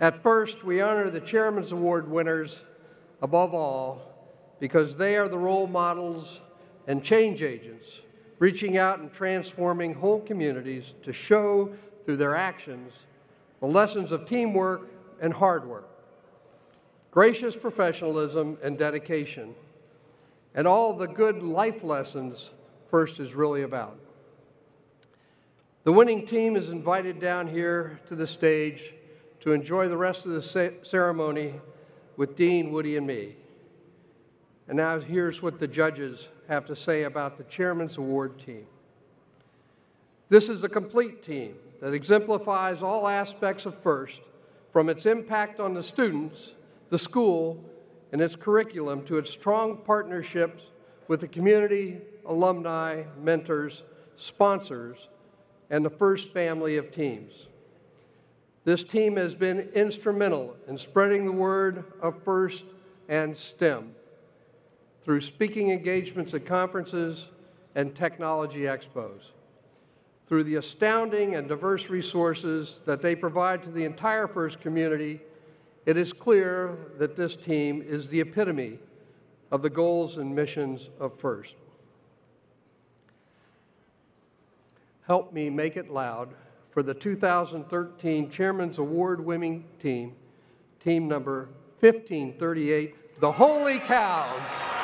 At first, we honor the Chairman's Award winners above all because they are the role models and change agents, reaching out and transforming whole communities to show through their actions the lessons of teamwork and hard work, gracious professionalism and dedication, and all the good life lessons FIRST is really about. The winning team is invited down here to the stage to enjoy the rest of the ceremony with Dean, Woody, and me. And now here's what the judges have to say about the Chairman's Award team. This is a complete team that exemplifies all aspects of FIRST, from its impact on the students, the school, and its curriculum to its strong partnerships with the community, alumni, mentors, sponsors, and the FIRST family of teams. This team has been instrumental in spreading the word of FIRST and STEM through speaking engagements at conferences and technology expos. Through the astounding and diverse resources that they provide to the entire FIRST community, it is clear that this team is the epitome of the goals and missions of FIRST. Help me make it loud for the 2013 Chairman's Award winning team, team number 1538, the Holy Cows.